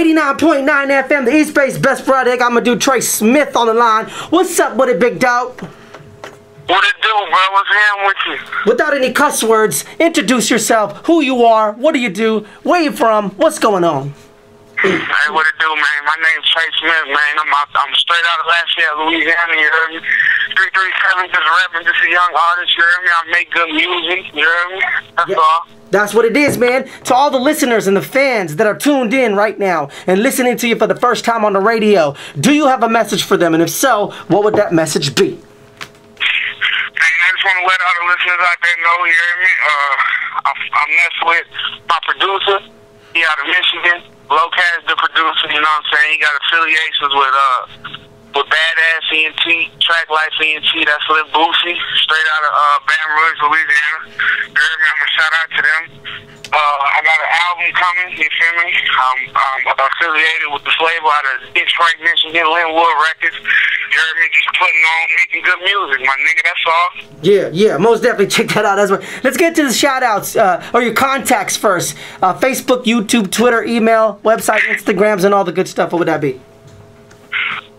89.9 FM, the East Bay's best Friday. I'm gonna do Trey Smith on the line. What's up with it, big dog? What it do, bro? What's happening with you? Without any cuss words, introduce yourself, who you are, what do you do, where you from, what's going on? Hey, what it do, man? My name's Trey Smith, man. I'm out, I'm straight out of Lafayette, Louisiana. You heard me? Three three just rapping, just a young artist. You heard me? I make good music. You heard me? That's Yeah. all. That's what it is, man. To all the listeners and the fans that are tuned in right now and listening to you for the first time on the radio, do you have a message for them? And if so, what would that message be? Man, I just want to let all the listeners out there know. You hear me? Uh, I, I mess with my producer. He out of Michigan. Locaz, the producer. You know what I'm saying? He got affiliations with uh with Badass ENT, Track Life ENT. That's Lil Boosie, straight out of uh, Baton Rouge, Louisiana. I'm shout out to them. Uh, I got an album coming. You feel me? I'm, I'm affiliated with this label out of Detroit, Michigan, Linwood Records. You me? Just putting on, making good music, my nigga. That's all. Yeah, yeah, most definitely check that out as well. Let's get to the shout outs uh, or your contacts first. Uh, Facebook, YouTube, Twitter, email, website, Instagrams, and all the good stuff. What would that be?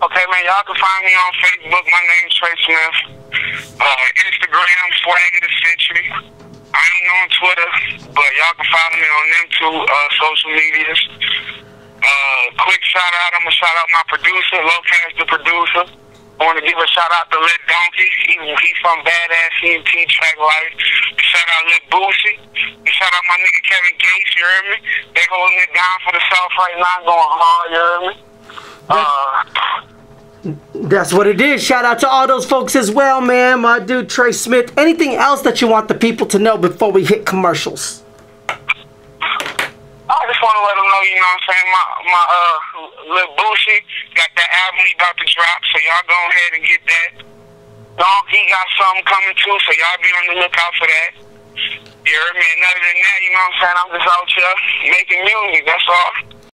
Okay, man, y'all can find me on Facebook. My name's Trey Smith. Uh, Instagram, Flag of the Century. I ain't on Twitter, but y'all can find me on them two uh, social medias. Uh, quick shout out. I'm gonna shout out my producer, Locas, the producer. I want to give a shout out to Lit Donkey. He, he's from Badass ENT Track Life. Shout out Lil Boosie. Shout out my nigga Kevin Gates. You heard me? They holding it down for the South right now, going hard. You heard me? Uh, That's what it is. Shout out to all those folks as well, man. My dude Trey Smith. Anything else that you want the people to know before we hit commercials? I just want to let them know, you know what I'm saying? My, my, uh, Lil Boosie got that album he about to drop, so y'all go ahead and get that. Dog, he got something coming too, so y'all be on the lookout for that. You heard me? And other than that, you know what I'm saying? I'm just out here making music, that's all.